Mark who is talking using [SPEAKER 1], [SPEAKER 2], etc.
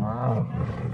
[SPEAKER 1] Wow. Ah.